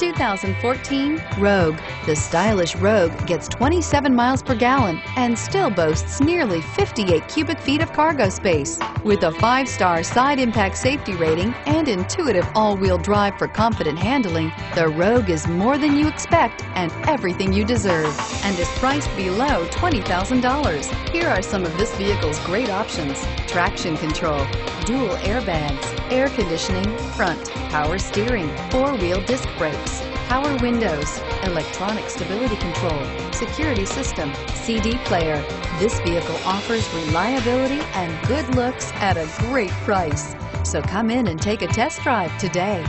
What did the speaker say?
2014 Rogue. The stylish Rogue gets 27 miles per gallon and still boasts nearly 58 cubic feet of cargo space. With a five-star side impact safety rating and intuitive all-wheel drive for confident handling, the Rogue is more than you expect and everything you deserve and is priced below $20,000. Here are some of this vehicle's great options. Traction control, dual airbags, air conditioning, front, power steering, four-wheel disc brakes, power windows, electronic stability control, security system, CD player. This vehicle offers reliability and good looks at a great price. So come in and take a test drive today.